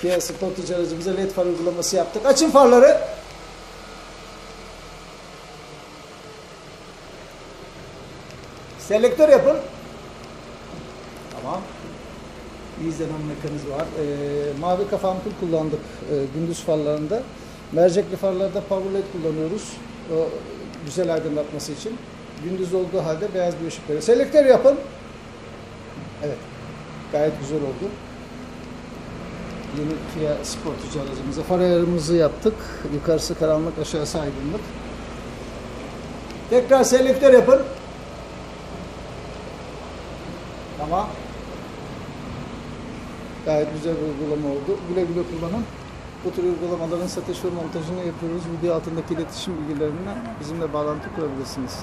Kia Sportage aracımıza led far uygulaması yaptık. Açın farları. Selektör yapın. Tamam. İyi izlenen mekanizma var. Ee, mavi kafa ampul kullandık e, gündüz farlarında. Mercekli farlarda power led kullanıyoruz. O güzel aydınlatması için. Gündüz olduğu halde beyaz bir ışık veriyor. Selektör yapın. Evet. Gayet güzel oldu. Yeni Kia Sportage aracımıza far ayarımızı yaptık. Yukarısı karanlık, aşağısı aydınlık. Tekrar selektör yapın. Tamam. Gayet güzel bir uygulama oldu. Güle güle kullanın. Bu tür uygulamaların satış ve montajını yapıyoruz. Video altındaki iletişim bilgilerinden bizimle bağlantı kurabilirsiniz.